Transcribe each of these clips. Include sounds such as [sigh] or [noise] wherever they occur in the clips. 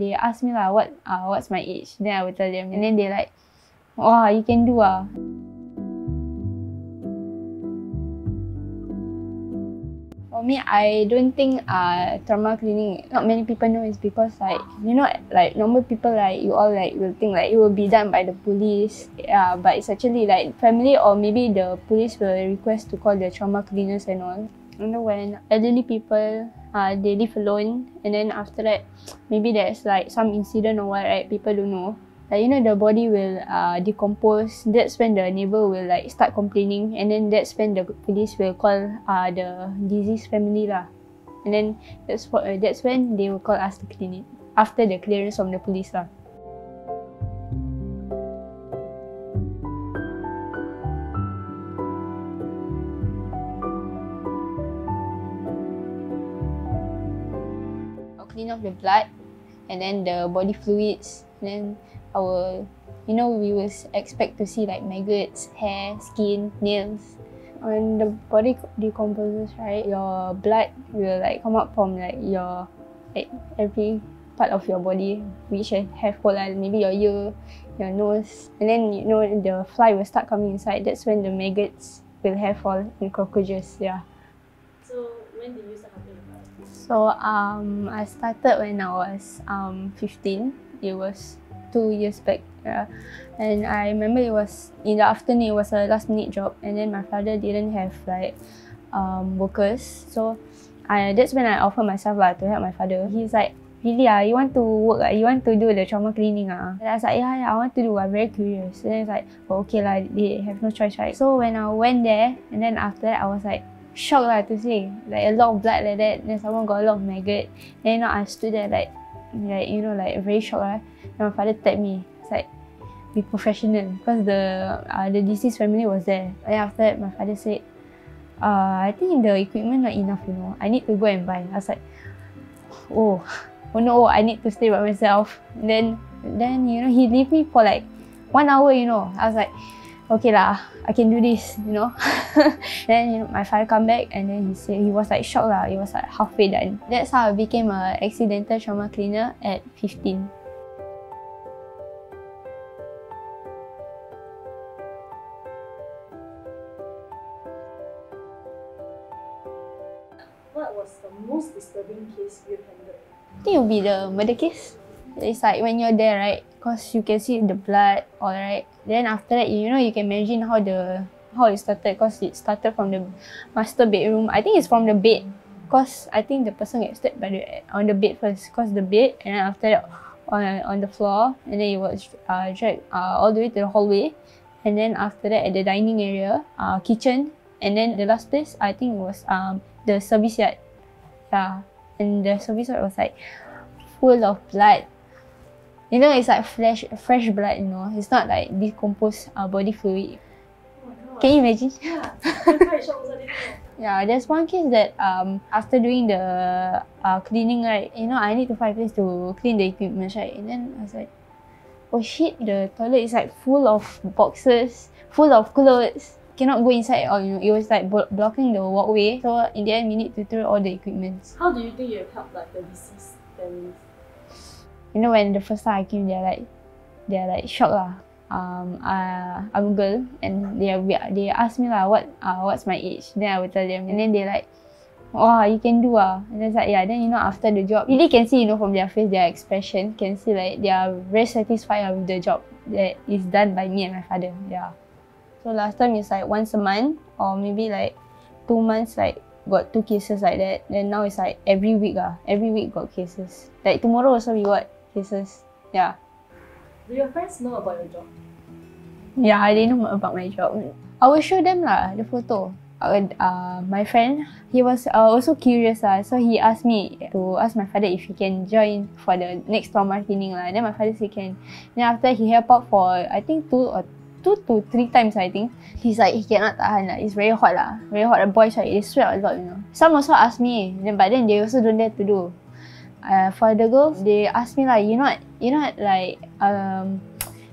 They ask me lah, what uh, what's my age? Then I will tell them. And then they like, wow, you can do ah. For me, I don't think uh, trauma cleaning, not many people know is because like, you know, like normal people like you all like will think like it will be done by the police. Yeah, but it's actually like family or maybe the police will request to call the trauma cleaners and all. You know, when elderly people, uh, they live alone and then after that, maybe there's like some incident or what, right? People don't know. Like, you know, the body will uh, decompose. That's when the neighbor will like start complaining and then that's when the police will call uh, the disease family lah. And then that's what uh, that's when they will call us to clean it after the clearance from the police lah. Clean off the blood and then the body fluids. Then our, you know, we will expect to see like maggots, hair, skin, nails. When the body decomposes, right, your blood will like come up from like your, like every part of your body which have hole like maybe your ear, your nose. And then, you know, the fly will start coming inside. That's when the maggots will have all in cockroaches, yeah. So when did you start blood? So um, I started when I was um 15. It was two years back. Yeah. And I remember it was in the afternoon. It was a last minute job, and then my father didn't have like um workers. So I that's when I offered myself like to help my father. He's like. Really ah, you want to work ah? You want to do the trauma cleaning ah? And I was like, yeah, yeah, I want to do. I'm very curious. And then it's like, oh, okay lah, they have no choice, right? So when I went there, and then after that, I was like, shocked lah to see like a lot of blood like that. Then someone got a lot of maggot. Then you know, I stood there like, like you know, like very shocked. And my father tapped me. It's like, be professional because the uh, the deceased family was there. And after that, my father said, uh, I think the equipment not enough. You know, I need to go and buy. I was like, oh, oh no, I need to stay by myself. And then, then you know, he leave me for like one hour. You know, I was like okay lah, I can do this, you know. [laughs] [laughs] then my father come back and then he said he was like shocked lah. It was like halfway done. That's how I became a accidental trauma cleaner at 15. What was the most disturbing case you handled? I think it will be the murder case. It's like when you're there, right? Cause you can see the blood, all right. Then after that, you know, you can imagine how the how it started. Cause it started from the master bedroom. I think it's from the bed. Cause I think the person get stabbed by the on the bed first. Cause the bed, and then after that, on on the floor, and then it was uh, dragged uh, all the way to the hallway, and then after that at the dining area, uh, kitchen, and then the last place I think was um the service yard. Yeah, and the service yard was like full of blood. You know, it's like fresh, fresh blood. You know, it's not like decomposed uh, body fluid. Can you imagine? Yeah, I'm quite shocked also, I didn't know. [laughs] Yeah, there's one case that um after doing the uh, cleaning right, you know, I need to find a place to clean the equipment right, and then I was like, oh shit, the toilet is like full of boxes, full of clothes. Cannot go inside or you know, it was like blo- blocking the walkway. So in the end, we need to throw all the equipment. How do you think you have helped like the deceased families? you know when the first time I came they're like they're like shocked lah um uh, I'm a girl and they they ask me lah what uh, what's my age? Then I will tell them. And then they like wow you can do ah. And then like yeah then you know after the job really can see you know from their face their expression can see like they are very satisfied with the job that is done by me and my father yeah. So last time it's like once a month or maybe like two months like got two cases like that. Then now it's like every week ah every week got cases. Like tomorrow also we got cases yeah. Do your friends know about your job? Yeah, they know about my job. I will show them lah the photo. Uh, uh, my friend, he was uh, also curious lah. So he asked me to ask my father if he can join for the next trauma cleaning lah. Then my father said can. Then after he help out for I think two or two to three times I think. He's like he cannot tahan lah. It's very hot lah. Very hot. The boys right, they sweat a lot you know. Some also ask me, then but then they also don't dare to do. Uh, for the girls, they ask me like, you not, you not like um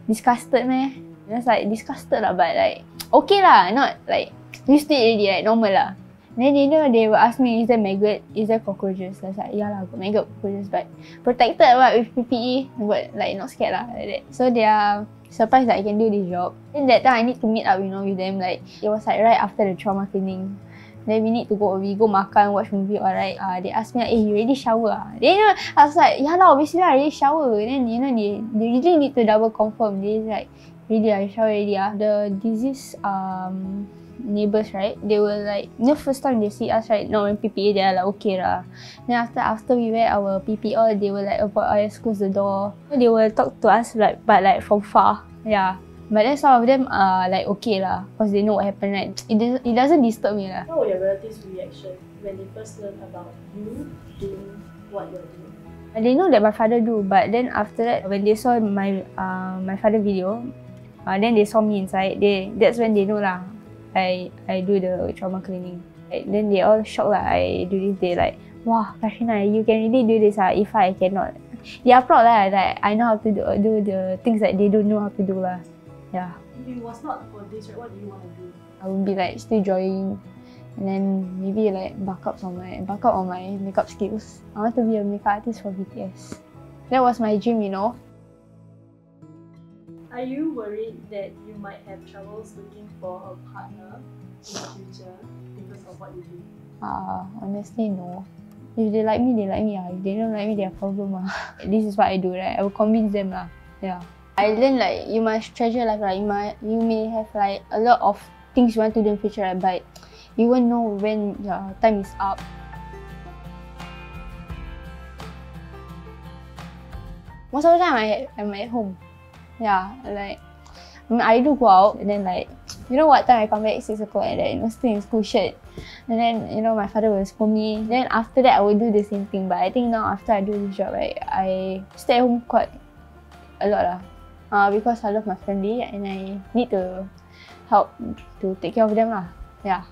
disgusted meh? Just like disgusted lah, but like okay lah, not like used to it already, like normal lah. Then you know they will ask me, is there maggot? Is there cockroaches? I was like, yeah lah, got maggot, cockroaches, but protected what with PPE, but like not scared lah like that. So they are surprised that I can do this job. Then that time I need to meet up, you know, with them. Like it was like right after the trauma cleaning. Then we need to go, we go makan, watch movie, alright. Uh, they asked me, hey, you already shower? Ah? Then you know, I was like, yeah lah, obviously I already shower. Then you know, they, they really need to double confirm. They like, really I shower already ah. The disease um neighbors right, they were like, you know, first time they see us right, not wearing PPE, they are like, okay lah. Then after after we wear our PPE all, they were like, avoid us, close the door. They will talk to us like, but like from far, yeah. But then some of them are like okay lah, cause they know what happened right. It it doesn't disturb me lah. What were your relatives' reaction when they first learned about you doing what you're doing? They know that my father do, but then after that, when they saw my uh, my father video, uh, then they saw me inside. They that's when they know lah. I I do the trauma cleaning. Like, then they all shocked lah. I do this. They like, wow, Kashina, you can really do this ah. If I cannot, they are proud lah. That I know how to do, do the things that they don't know how to do lah. Yeah. If it was not for this, right, what do you want to do? I would be like still drawing and then maybe like buck up on my buck up on my makeup skills. I want to be a makeup artist for BTS. That was my dream, you know. Are you worried that you might have troubles looking for a partner in the future because of what you do? Uh, honestly, no. If they like me, they like me. Ah. If they don't like me, their problem. Ah. [laughs] this is what I do, right? I will convince them. lah. Yeah. I learned like you must treasure life. Like, you, might, you may have like a lot of things you want to do in future, right? but you won't know when your time is up. Most of the time, I, I'm at home. Yeah, like I, mean, I do go out and then like you know what time I come back six o'clock and then know, still in school shirt. And then you know my father will scold me. Then after that I will do the same thing. But I think now after I do this job, right, I stay at home quite a lot lah. Uh, because I love my family and I need to help to take care of them lah. Yeah.